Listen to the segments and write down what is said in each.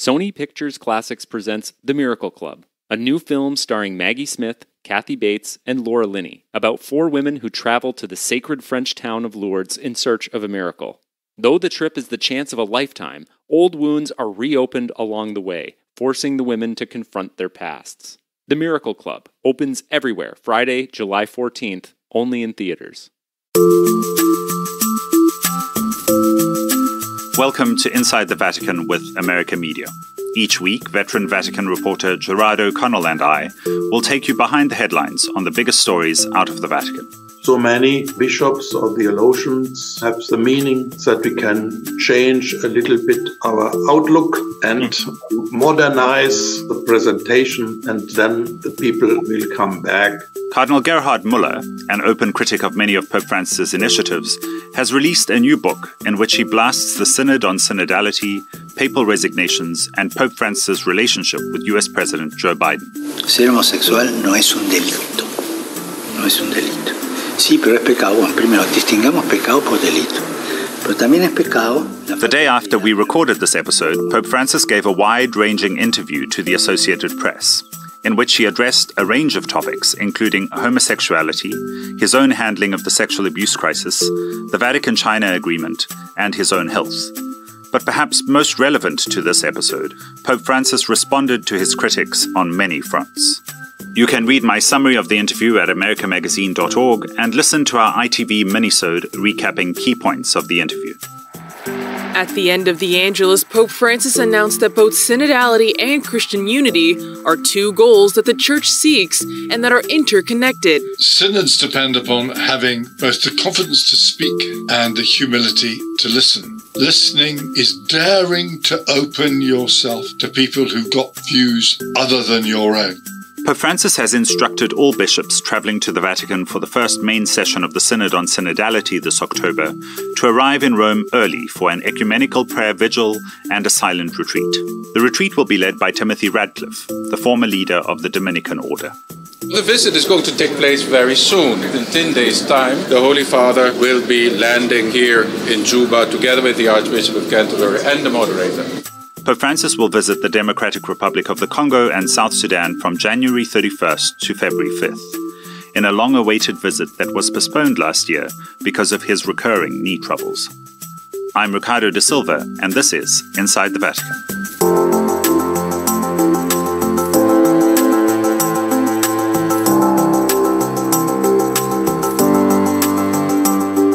Sony Pictures Classics presents The Miracle Club, a new film starring Maggie Smith, Kathy Bates, and Laura Linney about four women who travel to the sacred French town of Lourdes in search of a miracle. Though the trip is the chance of a lifetime, old wounds are reopened along the way, forcing the women to confront their pasts. The Miracle Club opens everywhere Friday, July 14th, only in theaters. Welcome to Inside the Vatican with America Media. Each week, veteran Vatican reporter Gerard O'Connell and I will take you behind the headlines on the biggest stories out of the Vatican. So many bishops or theologians have the meaning that we can change a little bit our outlook and mm-hmm. modernize the presentation, and then the people will come back. Cardinal Gerhard Muller, an open critic of many of Pope Francis' initiatives, has released a new book in which he blasts the Synod on synodality, papal resignations, and Pope Francis' relationship with US President Joe Biden. Ser homosexual no es un delito. No es un delito. Sí, pero es pecado. Bueno, primero, distingamos pecado por delito. Pero también es pecado. The day after we recorded this episode, Pope Francis gave a wide ranging interview to the Associated Press, in which he addressed a range of topics, including homosexuality, his own handling of the sexual abuse crisis, the Vatican China agreement, and his own health. But perhaps most relevant to this episode, Pope Francis responded to his critics on many fronts. You can read my summary of the interview at americamagazine.org and listen to our ITV minisode recapping key points of the interview. At the end of the Angelus, Pope Francis announced that both synodality and Christian unity are two goals that the Church seeks and that are interconnected. Synods depend upon having both the confidence to speak and the humility to listen. Listening is daring to open yourself to people who've got views other than your own. Pope Francis has instructed all bishops travelling to the Vatican for the first main session of the Synod on Synodality this October to arrive in Rome early for an ecumenical prayer vigil and a silent retreat. The retreat will be led by Timothy Radcliffe, the former leader of the Dominican Order. The visit is going to take place very soon. In 10 days' time, the Holy Father will be landing here in Juba together with the Archbishop of Canterbury and the moderator. Pope Francis will visit the Democratic Republic of the Congo and South Sudan from January 31st to February 5th, in a long awaited visit that was postponed last year because of his recurring knee troubles. I'm Ricardo da Silva, and this is Inside the Vatican.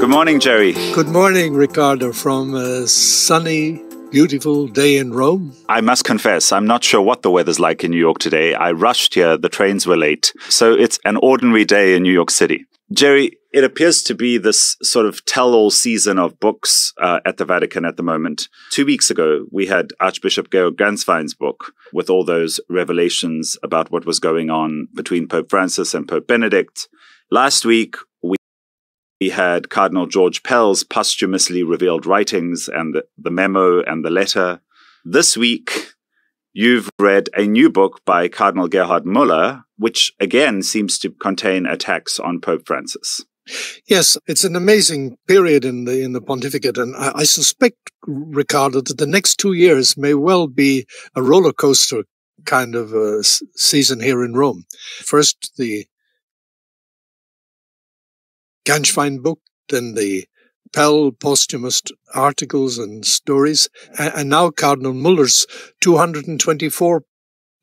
Good morning, Jerry. Good morning, Ricardo, from a sunny, beautiful day in Rome. I must confess, I'm not sure what the weather's like in New York today. I rushed here, the trains were late. So it's an ordinary day in New York City. Jerry, it appears to be this sort of tell all season of books uh, at the Vatican at the moment. Two weeks ago, we had Archbishop Georg Ganswein's book with all those revelations about what was going on between Pope Francis and Pope Benedict. Last week, we we had Cardinal George Pell's posthumously revealed writings and the, memo and the letter. This week, you've read a new book by Cardinal Gerhard Muller, which again seems to contain attacks on Pope Francis. Yes, it's an amazing period in the in the pontificate, and I, I suspect, Ricardo, that the next two years may well be a roller coaster kind of uh, a season here in Rome. First, the Gänswein book, then the Pell posthumous articles and stories, and now Cardinal Muller's 224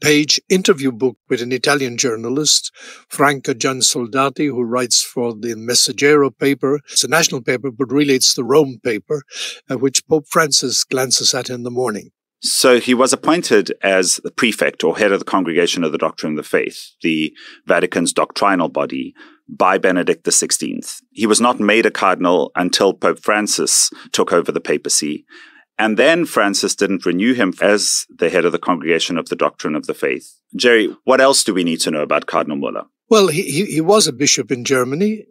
page interview book with an Italian journalist, Franca Giansoldati, who writes for the Messaggero paper. It's a national paper, but really it's the Rome paper, uh, which Pope Francis glances at in the morning. So he was appointed as the prefect or head of the Congregation of the Doctrine of the Faith, the Vatican's doctrinal body, by Benedict XVI. He was not made a cardinal until Pope Francis took over the papacy. And then Francis didn't renew him as the head of the Congregation of the Doctrine of the Faith. Jerry, what else do we need to know about Cardinal Muller? Well, he, he was a bishop in Germany.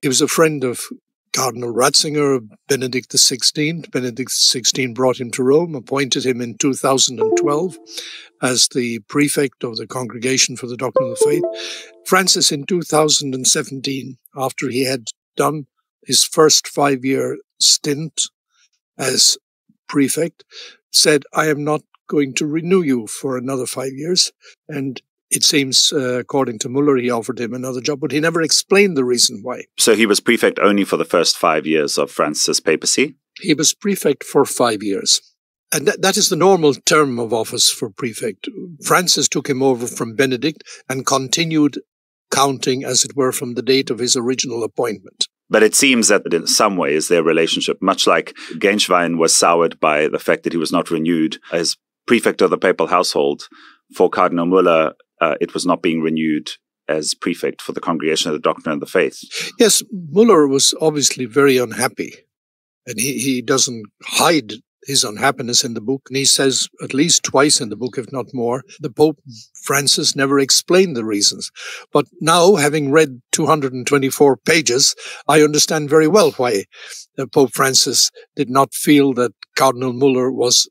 He was a friend of Cardinal Ratzinger, Benedict XVI. Benedict XVI brought him to Rome, appointed him in 2012 as the prefect of the Congregation for the Doctrine of the Faith. Francis, in 2017, after he had done his first five year stint as prefect, said, I am not going to renew you for another five years. And it seems, uh, according to Muller, he offered him another job, but he never explained the reason why. So he was prefect only for the first five years of Francis' papacy? He was prefect for five years. And that, that is the normal term of office for prefect. Francis took him over from Benedict and continued counting, as it were, from the date of his original appointment. But it seems that in some ways their relationship, much like Gänswein was soured by the fact that he was not renewed as prefect of the papal household, for Cardinal Muller, uh, it was not being renewed as prefect for the Congregation of the Doctrine of the Faith. Yes, Muller was obviously very unhappy. And he, he doesn't hide his unhappiness in the book. And he says at least twice in the book, if not more, the Pope Francis never explained the reasons. But now, having read 224 pages, I understand very well why Pope Francis did not feel that Cardinal Muller was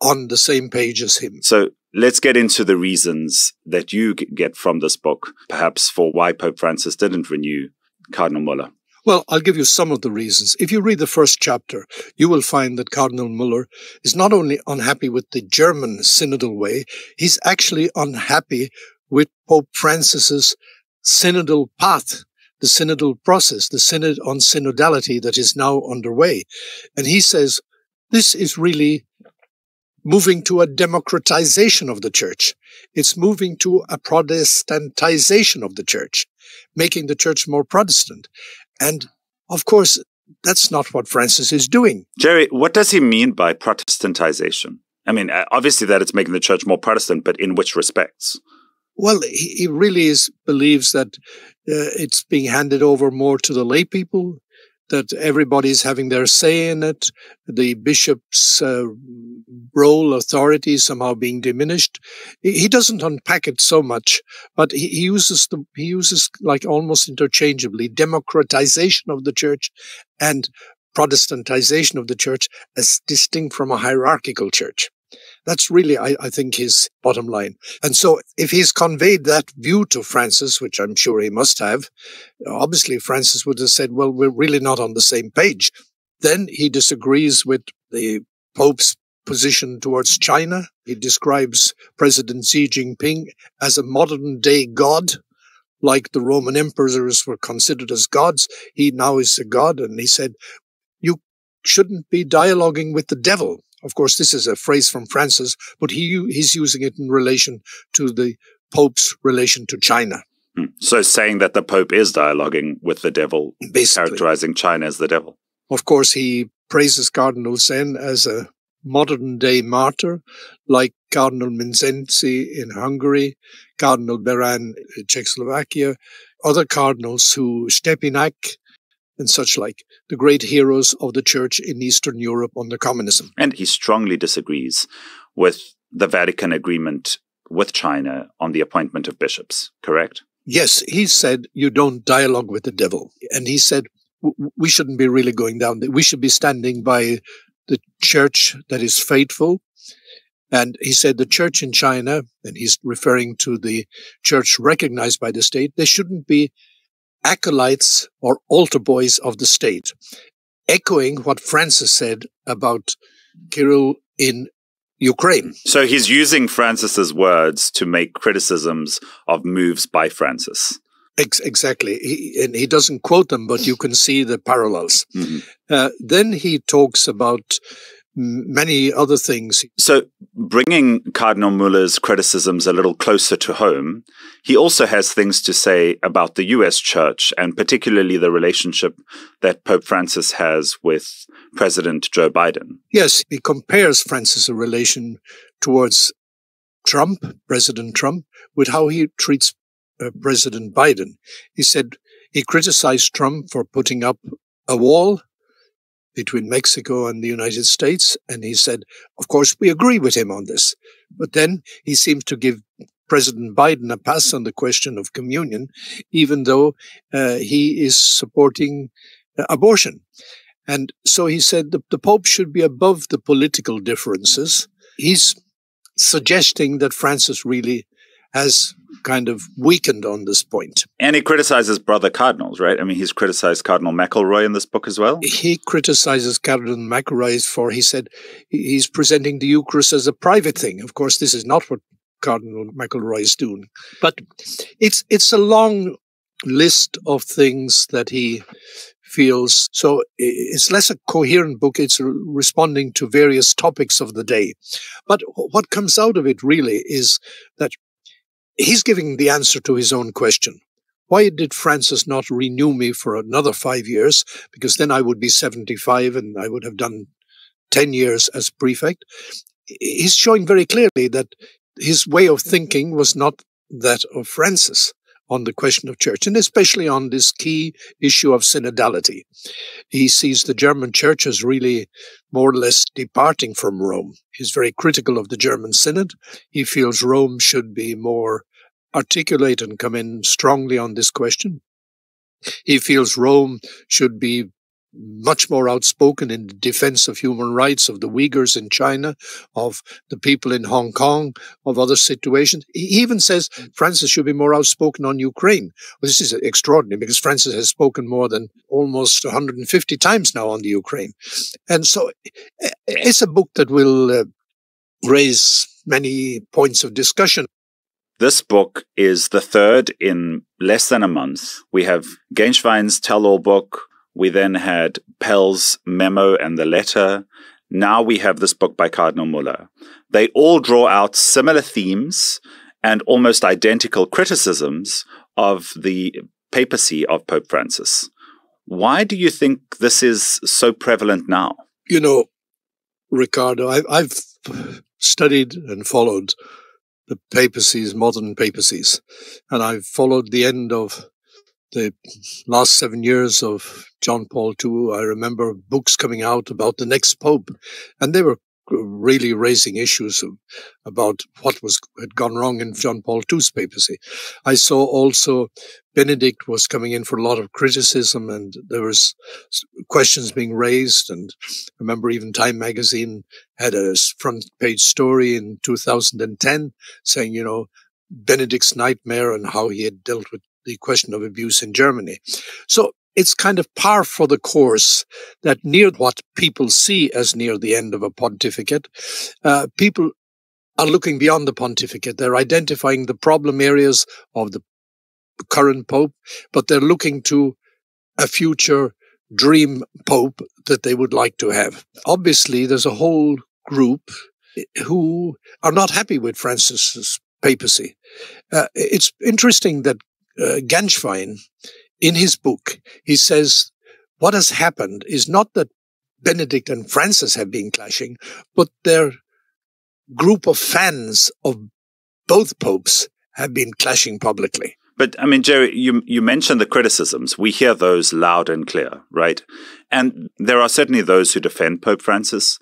on the same page as him. So let's get into the reasons that you get from this book, perhaps for why Pope Francis didn't renew Cardinal Muller. Well, I'll give you some of the reasons. If you read the first chapter, you will find that Cardinal Muller is not only unhappy with the German synodal way, he's actually unhappy with Pope Francis's synodal path, the synodal process, the synod on synodality that is now underway. And he says, this is really moving to a democratization of the church. It's moving to a Protestantization of the church, making the church more Protestant. And of course, that's not what Francis is doing. Jerry, what does he mean by Protestantization? I mean, uh, obviously that it's making the church more Protestant, but in which respects? Well, he really is, believes that uh, it's being handed over more to the lay people, that everybody's having their say in it, the bishop's uh, role, authority somehow being diminished. He doesn't unpack it so much, but he uses the he uses like almost interchangeably democratization of the church and Protestantization of the church as distinct from a hierarchical church. That's really, I, I, think, his bottom line. And so if he's conveyed that view to Francis, which I'm sure he must have, obviously Francis would have said, well, we're really not on the same page. Then he disagrees with the Pope's position towards China. He describes President Xi Jinping as a modern day God, like the Roman emperors were considered as gods. He now is a god. And he said, you shouldn't be dialoguing with the devil. Of course, this is a phrase from Francis, but he, he's using it in relation to the Pope's relation to China. Hmm. So saying that the Pope is dialoguing with the devil, Basically. characterizing China as the devil. Of course, he praises Cardinal Zen as a modern day martyr, like Cardinal Mindszenty in Hungary, Cardinal Beran in Czechoslovakia, other cardinals who Stepinac and such like, the great heroes of the church in Eastern Europe under communism. And he strongly disagrees with the Vatican agreement with China on the appointment of bishops, correct? Yes, he said you don't dialogue with the devil. And he said we shouldn't be really going down there. We should be standing by the church that is faithful. And he said the church in China, and he's referring to the church recognized by the state, they shouldn't be acolytes or altar boys of the state, echoing what Francis said about Kirill in Ukraine. So he's using Francis's words to make criticisms of moves by Francis. Ex- exactly. He, and he doesn't quote them, but you can see the parallels. Mm-hmm. Uh, then he talks about many other things. So, bringing Cardinal Muller's criticisms a little closer to home, he also has things to say about the US church and particularly the relationship that Pope Francis has with President Joe Biden. Yes, he compares Francis' relation towards Trump, President Trump, with how he treats uh, President Biden. He said he criticized Trump for putting up a wall between Mexico and the United States. And he said, of course, we agree with him on this. But then he seems to give President Biden a pass on the question of communion, even though uh, he is supporting uh, abortion. And so he said the, the Pope should be above the political differences. He's suggesting that Francis really has kind of weakened on this point. And he criticizes brother cardinals, right? I mean, he's criticized Cardinal McElroy in this book as well. He criticizes Cardinal McElroy for, he said, he's presenting the Eucharist as a private thing. Of course, this is not what Cardinal McElroy is doing. But it's it's a long list of things that he feels. So it's less a coherent book. It's responding to various topics of the day. But what comes out of it really is that he's giving the answer to his own question. Why did Francis not renew me for another five years? Because then I would be 75 and I would have done 10 years as prefect. He's showing very clearly that his way of thinking was not that of Francis on the question of church, and especially on this key issue of synodality. He sees the German church as really more or less departing from Rome. He's very critical of the German synod. He feels Rome should be more articulate and come in strongly on this question. He feels Rome should be much more outspoken in the defense of human rights of the Uyghurs in China, of the people in Hong Kong, of other situations. He even says Francis should be more outspoken on Ukraine. Well, this is extraordinary because Francis has spoken more than almost 150 times now on the Ukraine. And so eh, it's a book that will uh, raise many points of discussion. This book is the third in less than a month. We have Gänswein's tell all book, we then had Pell's memo and the letter. Now we have this book by Cardinal Muller. They all draw out similar themes and almost identical criticisms of the papacy of Pope Francis. Why do you think this is so prevalent now? You know, Ricardo, I, I've studied and followed the papacies, modern papacies, and I've followed the end of the last seven years of John Paul II, I remember books coming out about the next pope, and they were really raising issues about what was had gone wrong in John Paul II's papacy. I saw also Benedict was coming in for a lot of criticism, and there was questions being raised. And I remember even Time Magazine had a front page story in 2010 saying, you know, Benedict's nightmare and how he had dealt with the question of abuse in Germany. So it's kind of par for the course that near what people see as near the end of a pontificate, uh, people are looking beyond the pontificate. They're identifying the problem areas of the current pope, but they're looking to a future dream pope that they would like to have. Obviously, there's a whole group who are not happy with Francis's papacy. Uh, it's interesting that uh, Gänswein, in his book, he says what has happened is not that Benedict and Francis have been clashing, but their group of fans of both popes have been clashing publicly. But I mean, Jerry, you you mentioned the criticisms. We hear those loud and clear, right? And there are certainly those who defend Pope Francis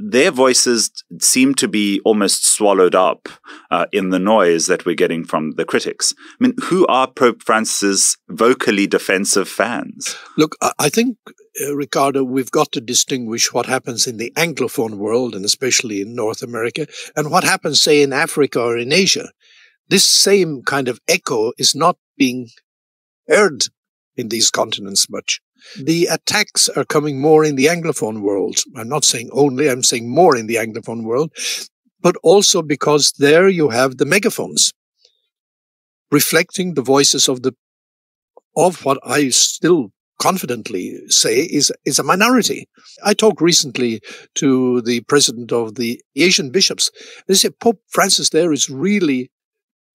their voices seem to be almost swallowed up uh, in the noise that we're getting from the critics. I mean, who are Pope Francis' vocally defensive fans? Look, I think, uh, Ricardo, we've got to distinguish what happens in the Anglophone world, and especially in North America, and what happens, say, in Africa or in Asia. This same kind of echo is not being heard in these continents much. Mm. The attacks are coming more in the Anglophone world. I'm not saying only, I'm saying more in the Anglophone world, but also because there you have the megaphones reflecting the voices of the of what I still confidently say is is a minority. I talked recently to the president of the Asian bishops. They said Pope Francis there is really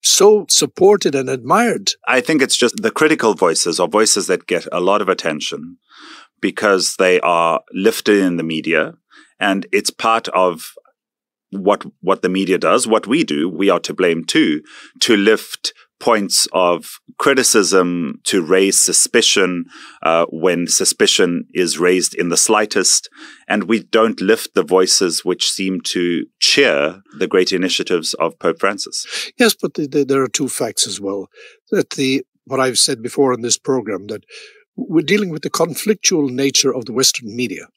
so supported and admired. I think it's just the critical voices or voices that get a lot of attention because they are lifted in the media and it's part of what what the media does, what we do, we are to blame too, to lift points of criticism to raise suspicion uh, when suspicion is raised in the slightest. And we don't lift the voices which seem to cheer the great initiatives of Pope Francis. Yes, but the, the, there are two facts as well. That the what I've said before in this program that we're dealing with the conflictual nature of the Western media.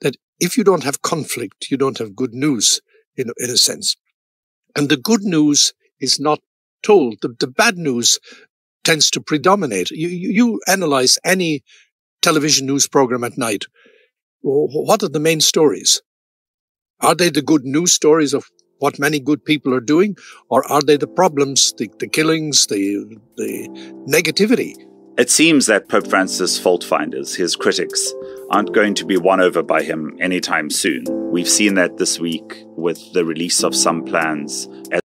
That if you don't have conflict, you don't have good news in, in a sense. And the good news is not told. The, the bad news tends to predominate. You, you, analyze any television news program at night. What are the main stories? Are they the good news stories of what many good people are doing, or are they the problems, the, the killings, the, the negativity? It seems that Pope Francis' fault finders, his critics, aren't going to be won over by him anytime soon. We've seen that this week with the release of some plans